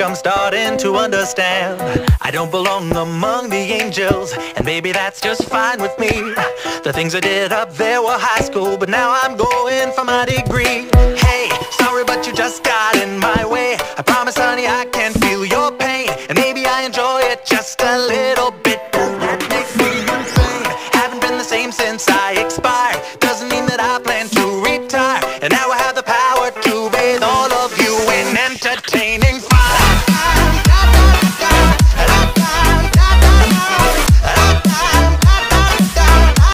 I'm starting to understand. I don't belong among the angels, and maybe that's just fine with me. The things I did up there were high school, but now I'm going for my degree. Hey, sorry, but you just got in my way. I promise, honey, I can feel your pain, and maybe I enjoy it just a little bit. That makes me insane. Haven't been the same since I expired. Doesn't mean that I plan to retire, and now I have the power to bathe all of you in entertaining.